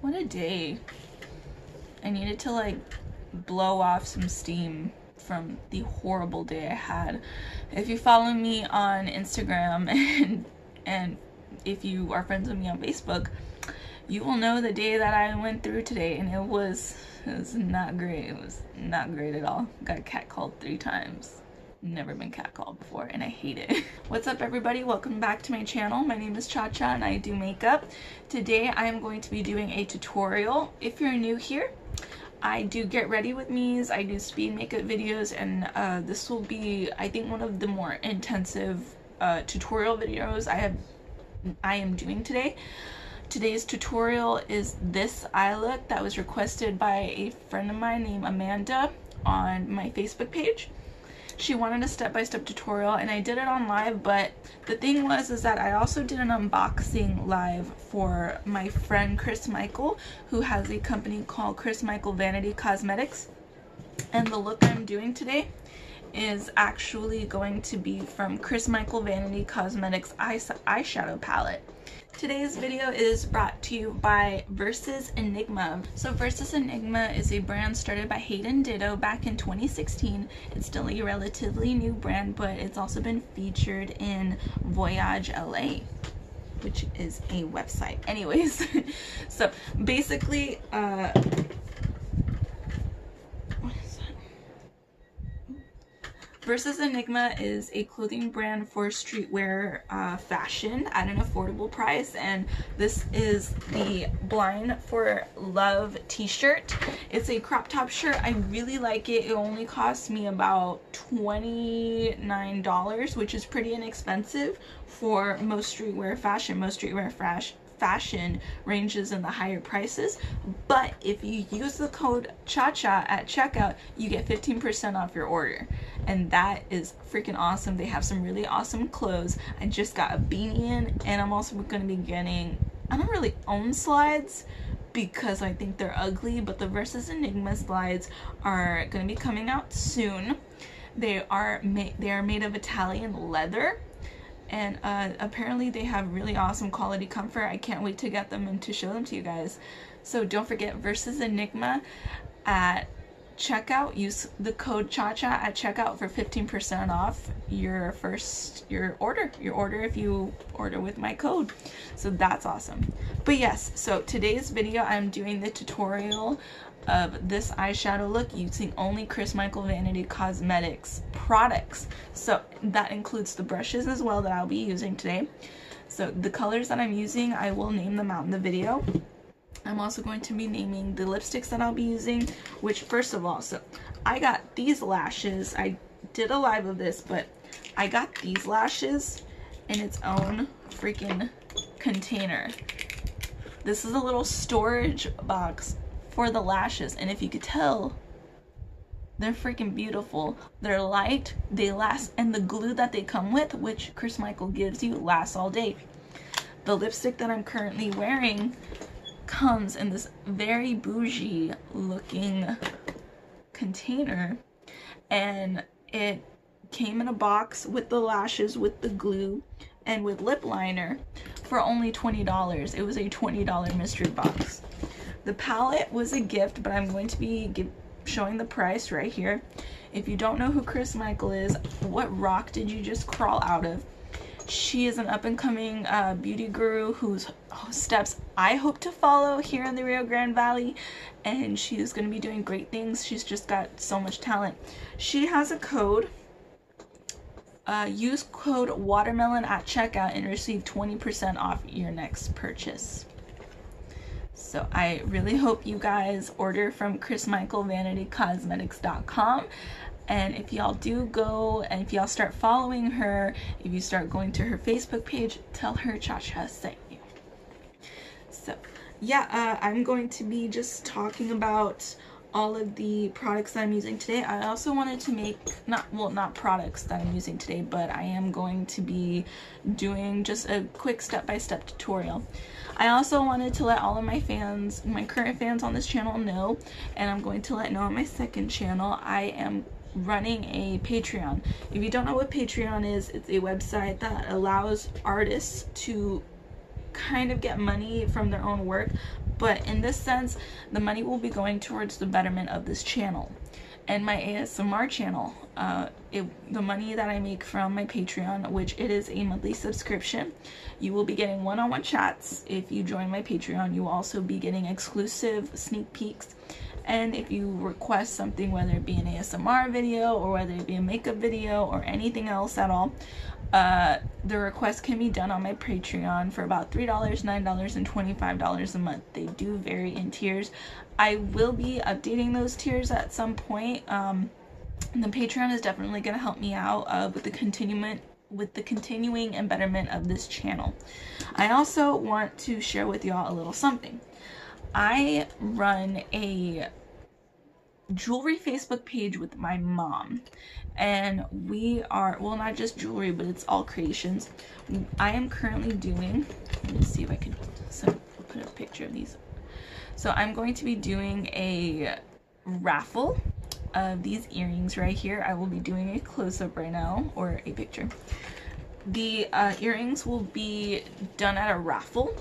What a day. I needed to like blow off some steam from the horrible day I had. If you follow me on Instagram and and if you are friends with me on Facebook, you will know the day that I went through today and it was it was not great. It was not great at all. Got catcalled three times never been catcalled before and I hate it. What's up everybody? Welcome back to my channel. My name is Cha Cha and I do makeup. Today I am going to be doing a tutorial. If you're new here, I do get ready with me's, I do speed makeup videos and uh, this will be I think one of the more intensive uh, tutorial videos I have I am doing today. Today's tutorial is this eye look that was requested by a friend of mine named Amanda on my Facebook page she wanted a step-by-step -step tutorial and I did it on live but the thing was is that I also did an unboxing live for my friend Chris Michael who has a company called Chris Michael Vanity Cosmetics and the look I'm doing today is actually going to be from Chris Michael Vanity Cosmetics eyeshadow palette. Today's video is brought to you by Versus Enigma. So Versus Enigma is a brand started by Hayden Ditto back in 2016. It's still a relatively new brand, but it's also been featured in Voyage LA which is a website. Anyways, so basically, uh, Versus Enigma is a clothing brand for streetwear uh, fashion at an affordable price and this is the Blind for Love t-shirt. It's a crop top shirt. I really like it. It only cost me about $29 which is pretty inexpensive for most streetwear fashion. Most streetwear fashion fashion ranges in the higher prices but if you use the code CHACHA at checkout you get 15% off your order. And that is freaking awesome. They have some really awesome clothes. I just got a beanie in and I'm also going to be getting I don't really own slides because I think they're ugly but the Versus Enigma slides are going to be coming out soon. They are made they are made of Italian leather and uh, apparently they have really awesome quality comfort. I can't wait to get them and to show them to you guys. So don't forget Versus Enigma at checkout. Use the code CHACHA at checkout for 15% off your first your order. Your order if you order with my code. So that's awesome. But yes, so today's video I'm doing the tutorial of this eyeshadow look using only Chris Michael Vanity Cosmetics products. So that includes the brushes as well that I'll be using today. So the colors that I'm using, I will name them out in the video. I'm also going to be naming the lipsticks that I'll be using, which first of all, so I got these lashes. I did a live of this, but I got these lashes in its own freaking container. This is a little storage box for the lashes. And if you could tell, they're freaking beautiful. They're light, they last, and the glue that they come with, which Chris Michael gives you, lasts all day. The lipstick that I'm currently wearing comes in this very bougie looking container and it came in a box with the lashes with the glue and with lip liner for only $20. It was a $20 mystery box. The palette was a gift, but I'm going to be showing the price right here. If you don't know who Chris Michael is, what rock did you just crawl out of? She is an up-and-coming uh, beauty guru whose steps I hope to follow here in the Rio Grande Valley and she's going to be doing great things. She's just got so much talent. She has a code. Uh, use code watermelon at checkout and receive 20% off your next purchase. So I really hope you guys order from chrismichaelvanitycosmetics.com. And if y'all do go and if y'all start following her, if you start going to her Facebook page, tell her Chacha sent you. So yeah, uh, I'm going to be just talking about all of the products that I'm using today. I also wanted to make, not, well, not products that I'm using today, but I am going to be doing just a quick step-by-step -step tutorial. I also wanted to let all of my fans, my current fans on this channel know, and I'm going to let know on my second channel, I am running a Patreon. If you don't know what Patreon is, it's a website that allows artists to kind of get money from their own work but in this sense, the money will be going towards the betterment of this channel and my ASMR channel. Uh, it, the money that I make from my Patreon, which it is a monthly subscription, you will be getting one-on-one -on -one chats. If you join my Patreon, you will also be getting exclusive sneak peeks. And if you request something, whether it be an ASMR video or whether it be a makeup video or anything else at all, uh, the request can be done on my Patreon for about $3, $9, and $25 a month. They do vary in tiers. I will be updating those tiers at some point. Um, the Patreon is definitely going to help me out uh, with the continuing with the continuing and betterment of this channel. I also want to share with y'all a little something. I run a jewelry Facebook page with my mom. And we are well not just jewelry but it's all creations. I am currently doing let me see if I can put a picture of these. So I'm going to be doing a raffle of these earrings right here. I will be doing a close-up right now or a picture. The uh, earrings will be done at a raffle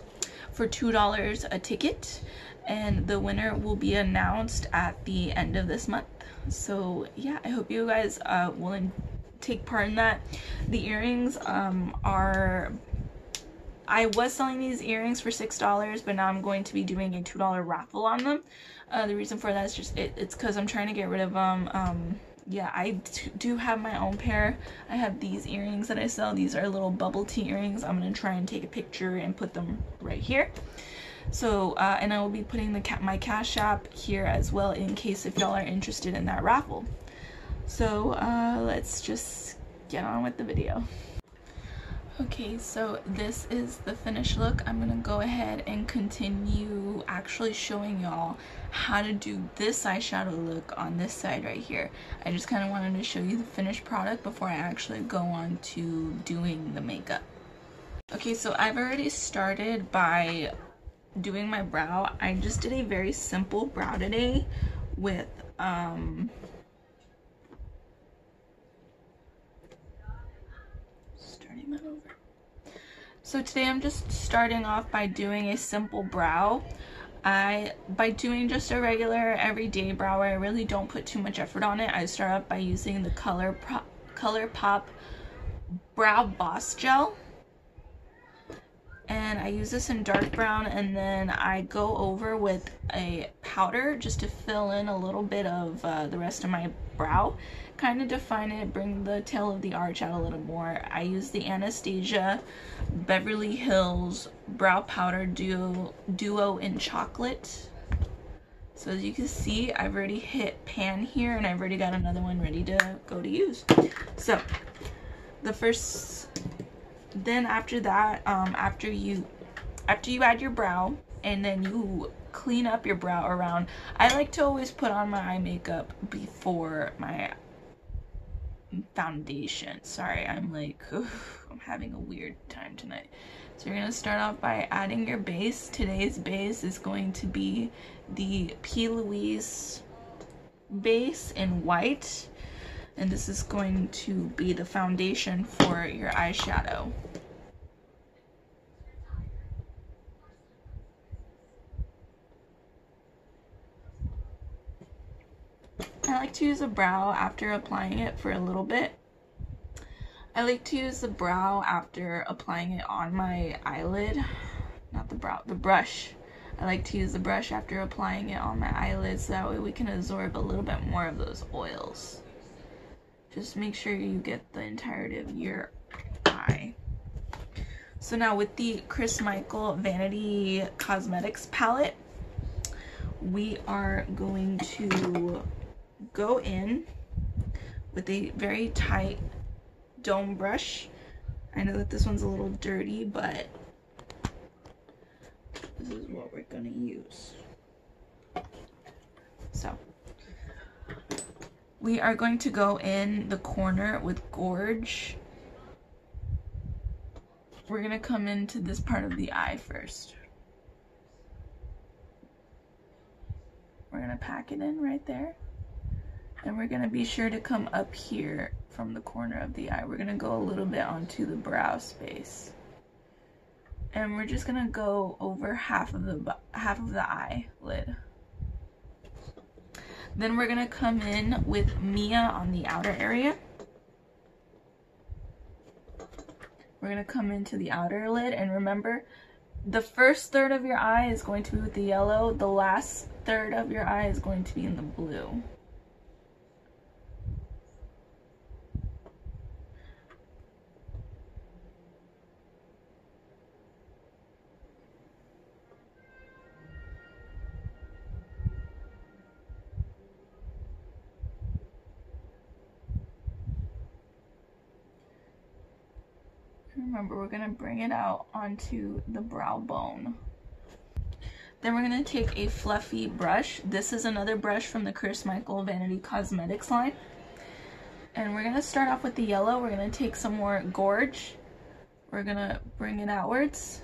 for $2 a ticket and the winner will be announced at the end of this month so yeah i hope you guys uh, will take part in that the earrings um, are I was selling these earrings for $6, but now I'm going to be doing a $2 raffle on them. Uh, the reason for that is just, it, it's because I'm trying to get rid of them. Um, yeah, I do have my own pair. I have these earrings that I sell. These are little bubble tea earrings. I'm going to try and take a picture and put them right here. So, uh, and I will be putting the my cash app here as well in case if y'all are interested in that raffle. So, uh, let's just get on with the video. Okay, so this is the finished look. I'm gonna go ahead and continue actually showing y'all how to do this eyeshadow look on this side right here. I just kind of wanted to show you the finished product before I actually go on to doing the makeup. Okay, so I've already started by doing my brow. I just did a very simple brow today with um starting that over. So today I'm just starting off by doing a simple brow. I by doing just a regular everyday brow where I really don't put too much effort on it. I start off by using the color Pop, ColourPop brow boss gel and I use this in dark brown and then I go over with a powder just to fill in a little bit of uh, the rest of my brow kind of define it bring the tail of the arch out a little more. I use the Anastasia Beverly Hills brow powder duo duo in chocolate. So as you can see I've already hit pan here and I've already got another one ready to go to use. So the first then after that um after you after you add your brow and then you clean up your brow around i like to always put on my eye makeup before my foundation. Sorry i'm like i'm having a weird time tonight. So you're to start off by adding your base. Today's base is going to be the p louise base in white and this is going to be the foundation for your eyeshadow. I like to use a brow after applying it for a little bit. I like to use the brow after applying it on my eyelid. Not the brow, the brush. I like to use the brush after applying it on my eyelid so that way we can absorb a little bit more of those oils. Just make sure you get the entirety of your eye. So now with the Chris Michael Vanity Cosmetics palette, we are going to go in with a very tight dome brush. I know that this one's a little dirty, but this is what we're gonna use. So we are going to go in the corner with Gorge. We're going to come into this part of the eye first. We're going to pack it in right there. And we're going to be sure to come up here from the corner of the eye. We're going to go a little bit onto the brow space. and we're just gonna go over half of the half of the eyelid. Then we're gonna come in with Mia on the outer area. We're gonna come into the outer lid and remember the first third of your eye is going to be with the yellow, the last third of your eye is going to be in the blue. Remember, we're going to bring it out onto the brow bone. Then we're going to take a fluffy brush. This is another brush from the Chris Michael Vanity Cosmetics line. And we're going to start off with the yellow. We're going to take some more Gorge. We're going to bring it outwards.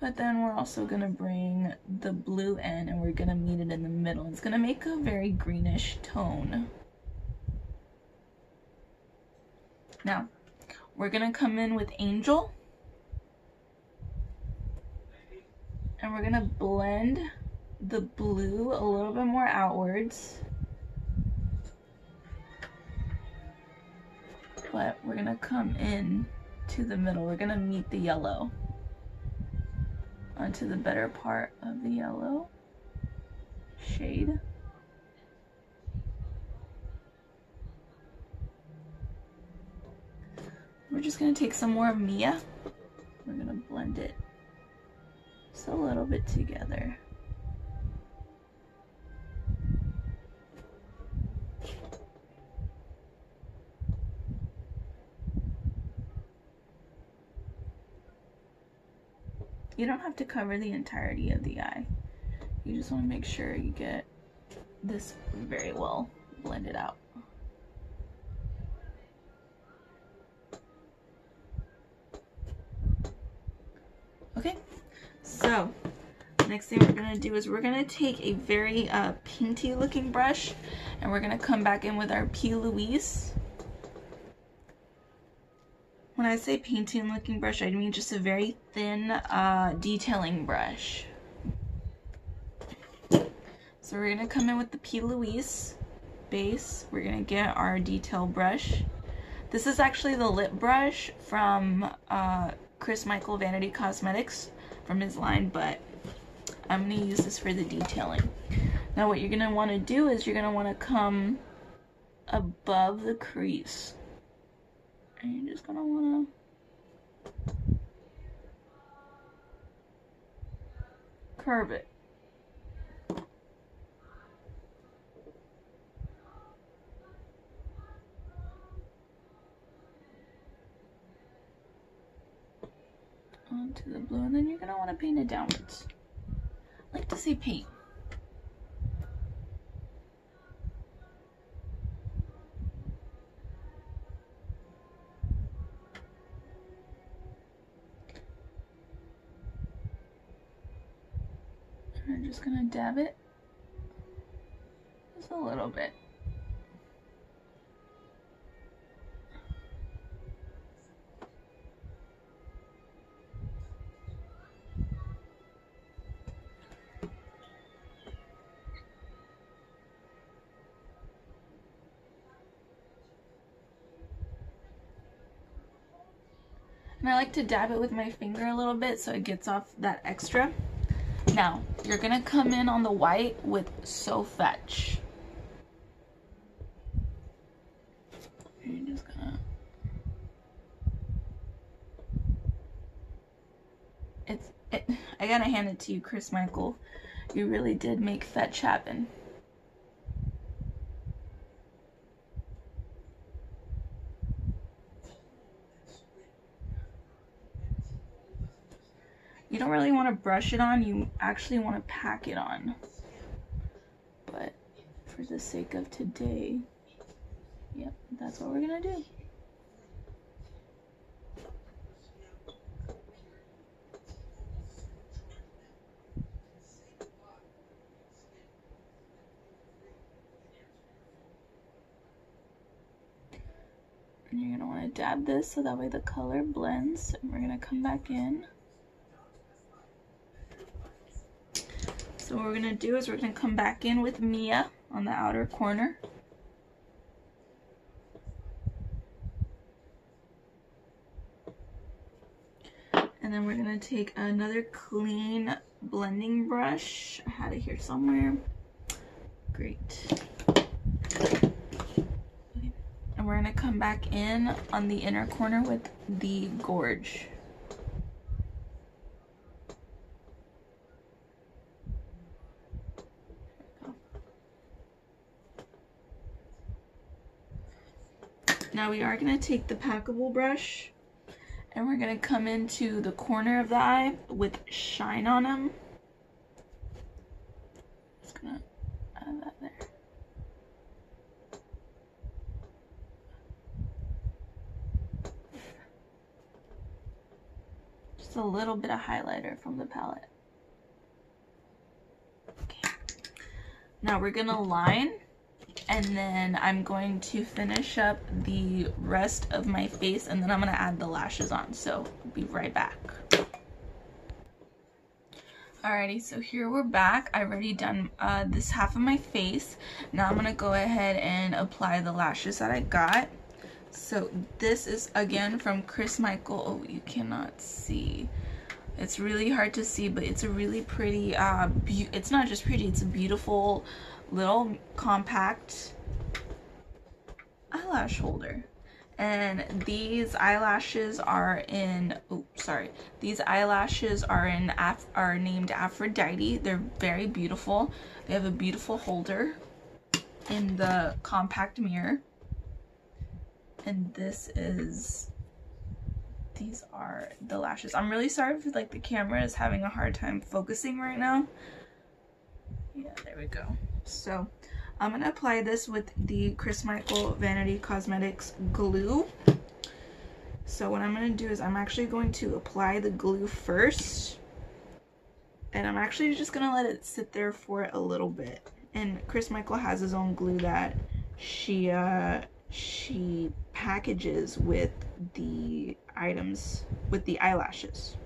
But then we're also going to bring the blue in and we're going to meet it in the middle. It's going to make a very greenish tone. Now, we're gonna come in with Angel. And we're gonna blend the blue a little bit more outwards. But we're gonna come in to the middle. We're gonna meet the yellow onto the better part of the yellow shade. We're just gonna take some more of Mia. We're gonna blend it just a little bit together. You don't have to cover the entirety of the eye. You just want to make sure you get this very well blended out. Okay, so next thing we're gonna do is we're gonna take a very uh, painty looking brush and we're gonna come back in with our P. Louise. When I say painting looking brush, I mean just a very thin uh, detailing brush. So we're gonna come in with the P. Louise base. We're gonna get our detail brush. This is actually the lip brush from uh, Chris Michael Vanity Cosmetics from his line, but I'm going to use this for the detailing. Now what you're going to want to do is you're going to want to come above the crease. And you're just going to want to curve it. onto the blue and then you're going to want to paint it downwards. Like to say paint. I'm just going to dab it just a little bit. Like to dab it with my finger a little bit so it gets off that extra. Now, you're to come in on the white with So Fetch. You're just gonna... It's, it, I gotta hand it to you, Chris Michael. You really did make fetch happen. Really want to brush it on, you actually want to pack it on. But for the sake of today, yep, that's what we're going to do. And you're going to want to dab this so that way the color blends. And we're gonna come back in. So what we're gonna do is we're gonna come back in with Mia on the outer corner. And then we're gonna take another clean blending brush. I had it here somewhere. Great. And we're gonna come back in on the inner corner with the gorge. Now we are going to take the packable brush and we're going to come into the corner of the eye with shine on them. Just going to add that there. Just a little bit of highlighter from the palette. Okay. Now we're going to line and then I'm going to finish up the rest of my face and then I'm going to add the lashes on. So I'll be right back. Alrighty, so here we're back. I've already done uh, this half of my face. Now I'm going to go ahead and apply the lashes that I got. So this is again from Chris Michael. Oh, you cannot see. It's really hard to see, but it's a really pretty, uh, it's not just pretty, it's a beautiful little compact eyelash holder. And these eyelashes are in, oh, sorry. These eyelashes are in, Af are named Aphrodite. They're very beautiful. They have a beautiful holder in the compact mirror. And this is, these are the lashes. I'm really sorry if like the camera is having a hard time focusing right now. Yeah, there we go. So I'm going to apply this with the Chris Michael Vanity Cosmetics glue. So what I'm going to do is I'm actually going to apply the glue first. And I'm actually just going to let it sit there for a little bit. And Chris Michael has his own glue that she uh, she packages with the items, with the eyelashes.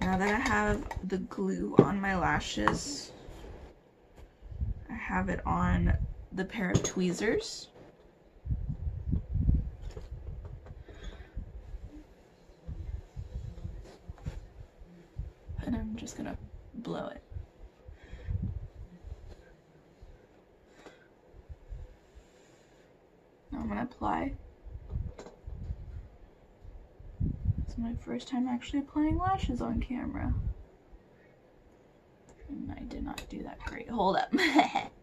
Now that I have the glue on my lashes, have it on the pair of tweezers. And I'm just gonna blow it. Now I'm gonna apply. It's my first time actually applying lashes on camera. And I did not do that great. Hold up.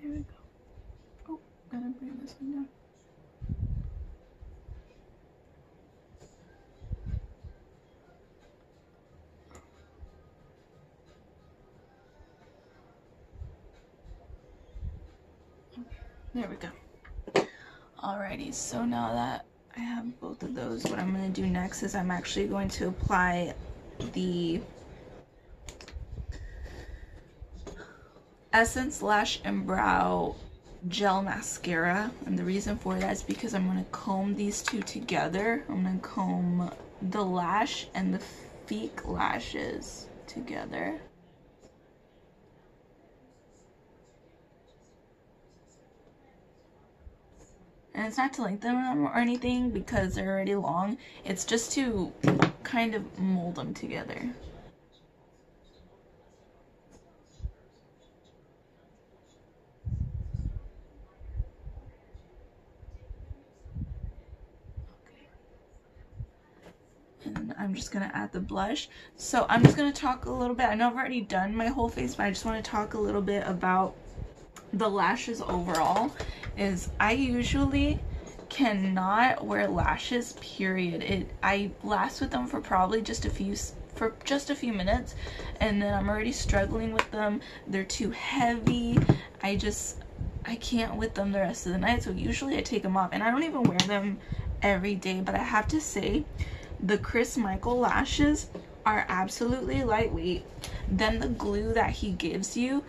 There we go. Oh, gotta bring this one down. There we go. Alrighty, so now that I have both of those, what I'm going to do next is I'm actually going to apply the Essence Lash and Brow Gel Mascara. And the reason for that is because I'm going to comb these two together. I'm going to comb the lash and the fake lashes together. And it's not to lengthen them or anything because they're already long. It's just to kind of mold them together. And I'm just gonna add the blush. So I'm just gonna talk a little bit. I know I've already done my whole face, but I just want to talk a little bit about the lashes overall. Is I usually cannot wear lashes period it i last with them for probably just a few for just a few minutes and then i'm already struggling with them they're too heavy i just i can't with them the rest of the night so usually i take them off and i don't even wear them every day but i have to say the chris michael lashes are absolutely lightweight then the glue that he gives you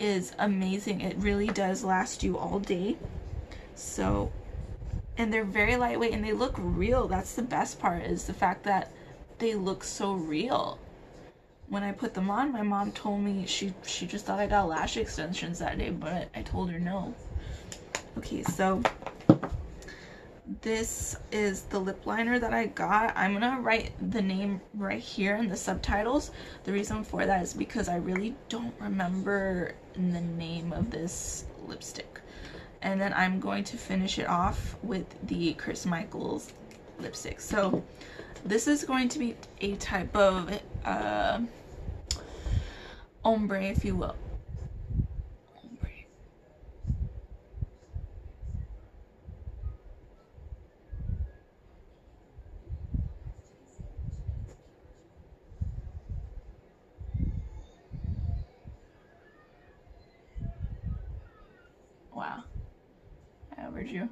is amazing it really does last you all day so and they're very lightweight and they look real. That's the best part is the fact that they look so real. When I put them on, my mom told me she she just thought I got lash extensions that day, but I told her no. Okay, so this is the lip liner that I got. I'm gonna write the name right here in the subtitles. The reason for that is because I really don't remember the name of this lipstick and then I'm going to finish it off with the Chris Michaels lipstick. So this is going to be a type of uh, ombre, if you will. Ombre. Wow you.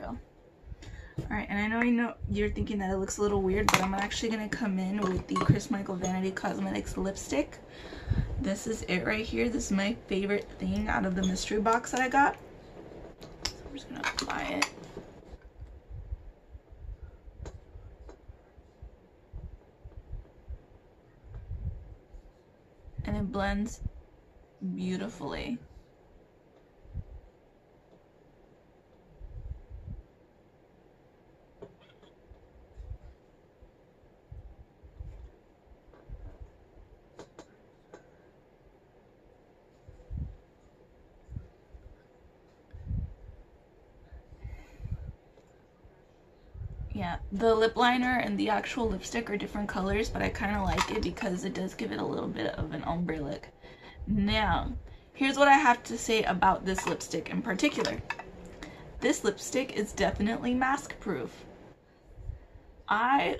go. Alright, and I know you know you're thinking that it looks a little weird, but I'm actually going to come in with the Chris Michael Vanity Cosmetics lipstick. This is it right here. This is my favorite thing out of the mystery box that I got. So I'm just to apply it. And it blends beautifully. Yeah, the lip liner and the actual lipstick are different colors, but I kind of like it because it does give it a little bit of an ombre look. Now, here's what I have to say about this lipstick in particular. This lipstick is definitely mask proof. I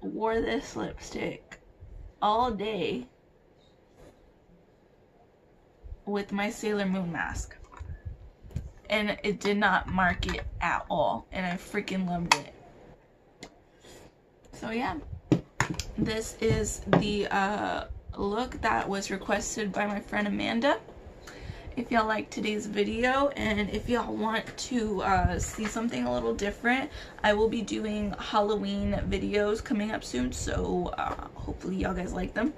wore this lipstick all day with my Sailor Moon mask. And it did not mark it at all. And I freaking loved it. So yeah, this is the uh, look that was requested by my friend Amanda. If y'all like today's video and if y'all want to uh, see something a little different, I will be doing Halloween videos coming up soon, so uh, hopefully y'all guys like them.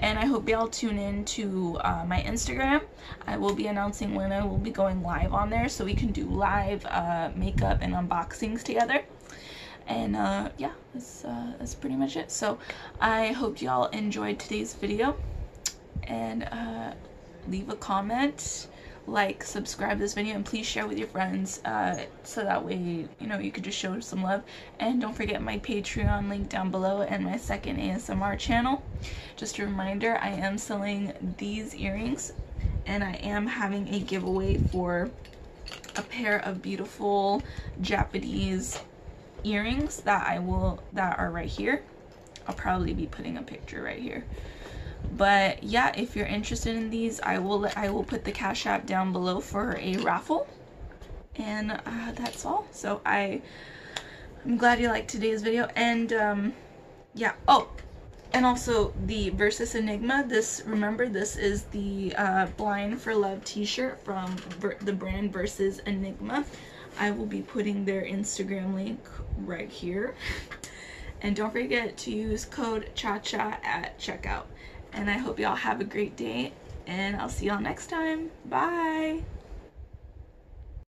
And I hope y'all tune in to uh, my Instagram. I will be announcing when I will be going live on there so we can do live uh, makeup and unboxings together and uh, yeah that's, uh, that's pretty much it. So I hope y'all enjoyed today's video. And uh, leave a comment like subscribe this video and please share with your friends uh, so that way you know you could just show some love. And don't forget my patreon link down below and my second asmr channel. Just a reminder i am selling these earrings and i am having a giveaway for a pair of beautiful japanese earrings that I will that are right here. I'll probably be putting a picture right here. But yeah, if you're interested in these, I will I will put the cash app down below for a raffle. and uh, that's all. So I, I'm glad you liked today's video, and um, yeah. Oh, and also the Versus Enigma. This remember this is the uh, Blind for Love T-shirt from the brand Versus Enigma. I will be putting their Instagram link right here. And don't forget to use code CHACHA at checkout. And I hope y'all have a great day and I'll see y'all next time. Bye!